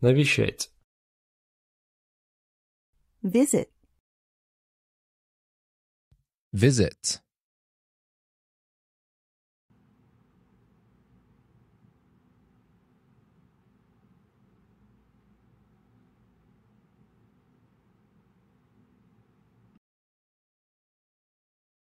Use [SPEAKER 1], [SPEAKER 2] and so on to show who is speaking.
[SPEAKER 1] Навещать.
[SPEAKER 2] visit,
[SPEAKER 3] Visit.